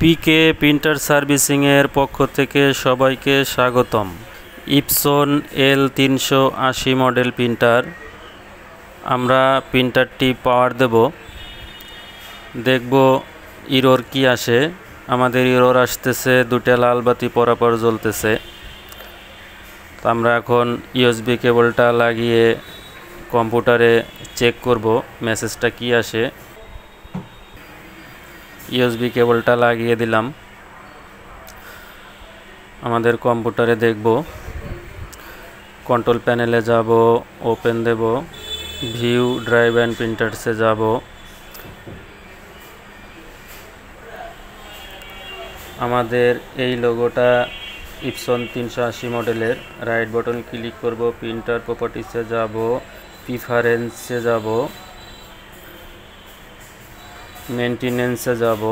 পিকে printer সার্ভিসিংয়ের পক্ষ থেকে সবাইকে স্বাগতম। ইপসন এল তিনশো আশি মডেল প্রিন্টার আমরা প্রিন্টারটি পাওয়ার দেব। দেখব ইরোর কি আসে। আমাদের ইরোর আসতেছে দুটা লাল বাতি পরাপর জ্বলতেছে। তো আমরা এখন ইউএসবি কেবলটা লাগিয়ে কম্পিউটারে চেক করব মেসেজটা কি আসে। ইউএসবি কেবলটা লাগিয়ে দিলাম। আমাদের কম্পিউটারে দেখব। কন্ট্রোল প্যানেলে যাব ওপেন দেব ভিউ ড্রাইভ অ্যান্ড প্রিন্টার্সে যাব। আমাদের এই লোগোটা ইপসন তিনশো আশি মডেলের রাইট বটন ক্লিক করব প্রিন্টার প্রপার্টিসে যাব প্রিফারেন্সে যাব। মেনটেনেন্সে যাব।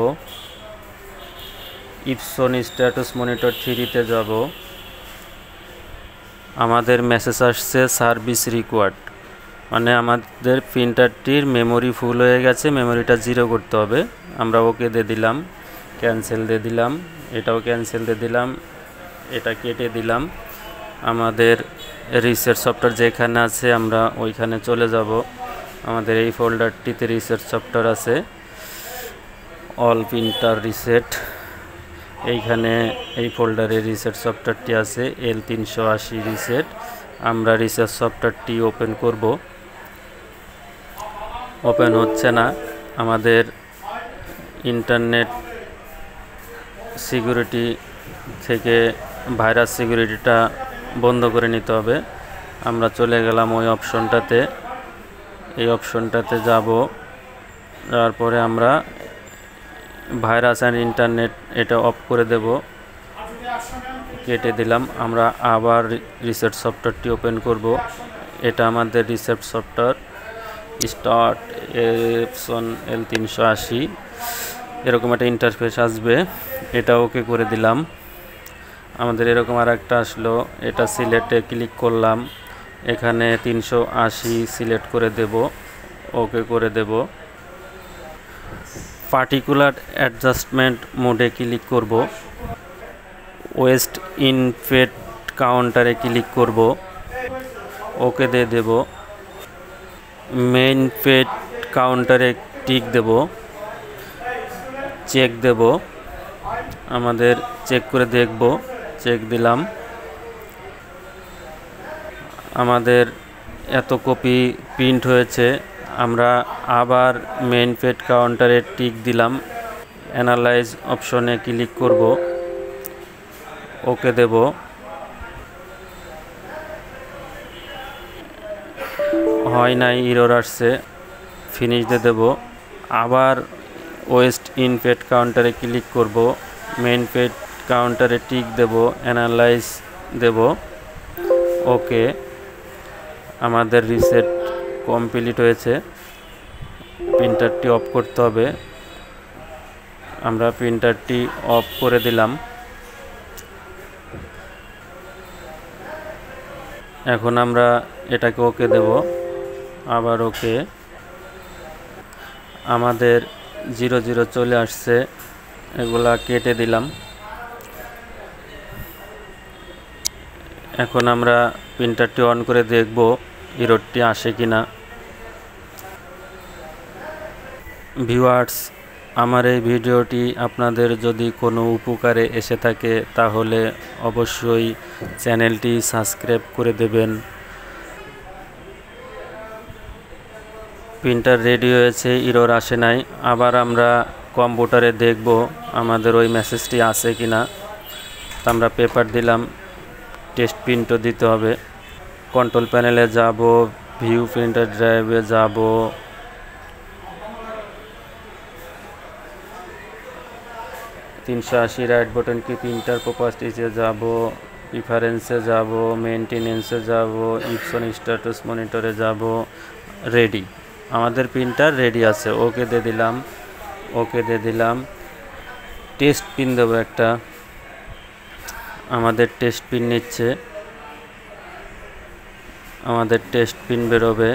ইপসন স্ট্যাটাস মনিটর থ্রিতে যাব। আমাদের মেসেজ আসছে, সার্ভিস রিকোয়ার্ড। মানে আমাদের প্রিন্টারটির মেমোরি ফুল হয়ে গেছে, মেমোরিটা জিরো করতে হবে। আমরা ওকে দিয়ে দিলাম, ক্যান্সেল দিয়ে দিলাম, এটাও ক্যান্সেল দিয়ে দিলাম, এটা কেটে দিলাম। আমাদের রিসেট সফটওয়্যার যেখানে আছে, আমরা ওইখানে চলে যাব। আমাদের এই ফোল্ডারটিতে রিসেট সফটওয়্যার আছে। All printer reset. এইখানে এই ফোল্ডারে রিসেট সফটওয়্যারটি আছে, এল তিনশো আশি রিসেট। আমরা রিসেট সফটওয়্যারটি ওপেন করব। ওপেন হচ্ছে না। আমাদের ইন্টারনেট সিকিউরিটি থেকে ভাইরাস সিকিউরিটিটা বন্ধ করে নিতে হবে। আমরা চলে গেলাম ওই অপশনটাতে। এই অপশনটাতে যাব। তারপরে আমরা ভাইরাস অ্যান্ড ইন্টারনেট, এটা অফ করে দেব। কেটে দিলাম। আমরা আবার রিসেট সফটওয়্যারটি ওপেন করব। এটা আমাদের reset software. Start Epson L তিনশো আশি। এরকম একটা ইন্টারফেস আসবে। এটা ওকে করে দিলাম। আমাদের এরকম আর একটা আসলো। এটা সিলেক্টে ক্লিক করলাম। এখানে তিনশো আশি সিলেক্ট করে দেব। ওকে করে দেব। পার্টিকুলার অ্যাডজাস্টমেন্ট মোডে ক্লিক করব। ওয়েস্ট ইনফেট কাউন্টারে ক্লিক করব। ওকে দিয়ে দেব। মেইন ফেট কাউন্টারে টিক দেব। চেক দেব। আমাদের চেক করে দেখব। চেক দিলাম। আমাদের এত কপি প্রিন্ট হয়েছে। আমরা আবার মেইন ফেট কাউন্টারে টিক দিলাম। অ্যানালাইজ অপশনে ক্লিক করব। ওকে দেব। হয় নাই ইরোর আসছে। ফিনিশ দিয়ে দেব। আবার ওয়েস্ট ইন ফেট কাউন্টারে ক্লিক করব। মেইন ফেট কাউন্টারে টিক দেব অ্যানালাইজ দেব। ওকে। আমাদের রিসেট কমপ্লিট হয়েছে। প্রিন্টারটি অফ করতে হবে। আমরা প্রিন্টারটি অফ করে দিলাম। এখন আমরা এটাকে ওকে দেব। আবার ওকে। আমাদের জিরো জিরো চলে আসছে। এগুলা কেটে দিলাম। এখন আমরা প্রিন্টারটি অন করে দেখব। ইরোডটি আসে কি না ভিউয়ার্স, আমার এই ভিডিওটি আপনাদের যদি কোনো উপকারে এসে থাকে, তাহলে অবশ্যই চ্যানেলটি সাবস্ক্রাইব করে দেবেন। প্রিন্টার রেডি হয়েছে, ইরোর আসে নাই। আবার আমরা কম্পিউটারে দেখব আমাদের ওই মেসেজটি আছে কি না আমরা পেপার দিলাম, টেস্ট প্রিন্টও দিতে হবে। কন্ট্রোল প্যানেলে যাব ভিউ প্রিন্টার ড্রাইভে যাব। তিনশো আশি রাইট বটন কি প্রিন্টার প্রপার্টিসে যাব প্রিফারেন্সে যাব মেনটেনেন্সে যাব ইপসন স্ট্যাটাস মনিটরে যাব রেডি আমাদের প্রিন্টার রেডি আছে ওকে দিয়ে দিলাম ওকে দিয়ে দিলাম। টেস্ট পিন দেবো একটা। আমাদের টেস্ট পিন নিচ্ছে। আমাদের টেস্ট পিন বেরোবে।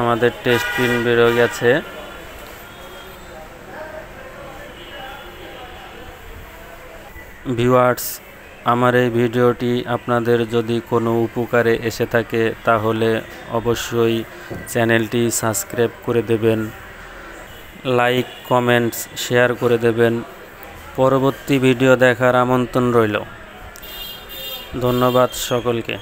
আমাদের টেস্ট পিন বেরো গেছে। ভিউয়ার্স আমার এই ভিডিওটি আপনাদের যদি কোনো উপকারে এসে থাকে, তাহলে অবশ্যই চ্যানেলটি সাবস্ক্রাইব করে দেবেন। লাইক কমেন্টস শেয়ার করে দেবেন। পরবর্তী ভিডিও দেখার আমন্ত্রণ রইল। ধন্যবাদ সকলকে।